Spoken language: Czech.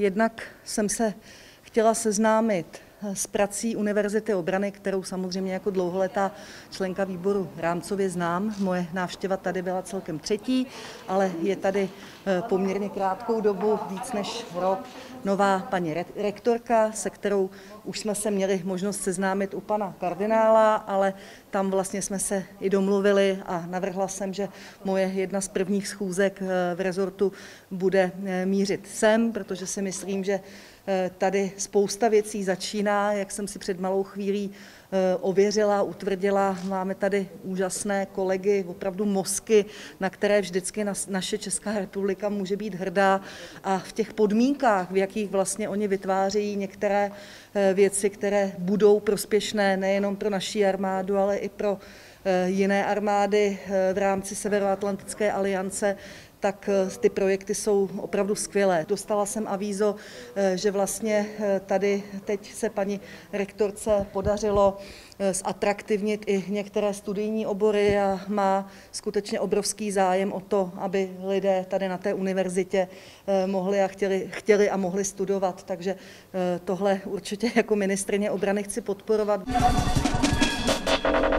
Jednak jsem se chtěla seznámit s prací Univerzity obrany, kterou samozřejmě jako dlouholetá členka výboru rámcově znám. Moje návštěva tady byla celkem třetí, ale je tady eh, poměrně krátkou dobu, víc než rok, nová paní rektorka, se kterou už jsme se měli možnost seznámit u pana kardinála, ale tam vlastně jsme se i domluvili a navrhla jsem, že moje jedna z prvních schůzek eh, v rezortu bude eh, mířit sem, protože si myslím, že tady spousta věcí začíná, jak jsem si před malou chvílí eh, ověřila, utvrdila. Máme tady úžasné kolegy, opravdu mozky, na které vždycky naše Česká republika může být hrdá. A v těch podmínkách, v jakých vlastně oni vytvářejí některé eh, věci, které budou prospěšné nejenom pro naší armádu, ale i pro jiné armády v rámci Severoatlantické aliance, tak eh, ty projekty jsou opravdu skvělé. Dostala jsem avízo, eh, že vlastně eh, tady teď se paní rektorce podařilo zatraktivnit i některé studijní obory a má skutečně obrovský zájem o to, aby lidé tady na té univerzitě mohli a chtěli, chtěli a mohli studovat. Takže tohle určitě jako ministrině obrany chci podporovat.